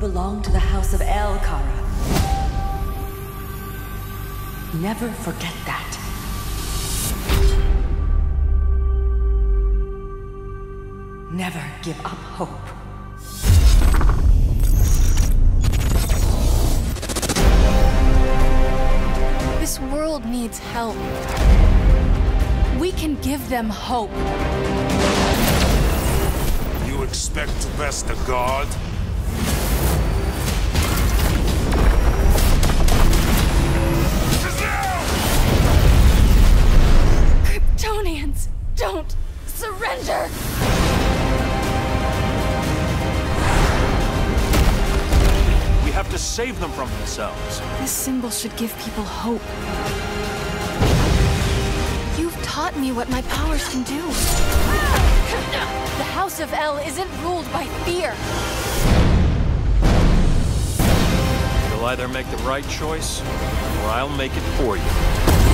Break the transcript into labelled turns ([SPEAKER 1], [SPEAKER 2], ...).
[SPEAKER 1] belong to the House of El, Kara. Never forget that. Never give up hope.
[SPEAKER 2] This world needs help. We can give them hope.
[SPEAKER 3] You expect to best a god?
[SPEAKER 2] Surrender!
[SPEAKER 4] We have to save them from themselves.
[SPEAKER 2] This symbol should give people hope. You've taught me what my powers can do. The House of El isn't ruled by fear.
[SPEAKER 4] You'll either make the right choice, or I'll make it for you.